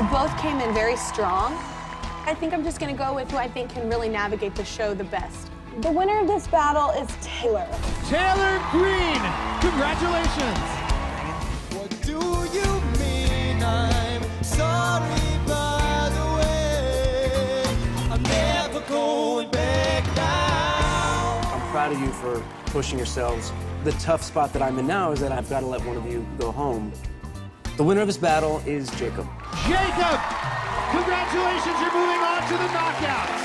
You both came in very strong. I think I'm just going to go with who I think can really navigate the show the best. The winner of this battle is Tayler. Tayler Green, congratulations. What do you mean I'm sorry by the way? I'm never going back now. I'm proud of you for pushing yourselves. The tough spot that I'm in now is that I've got to let one of you go home. The winner of this battle is Jacob. Jacob, congratulations, you're moving on to the knockouts.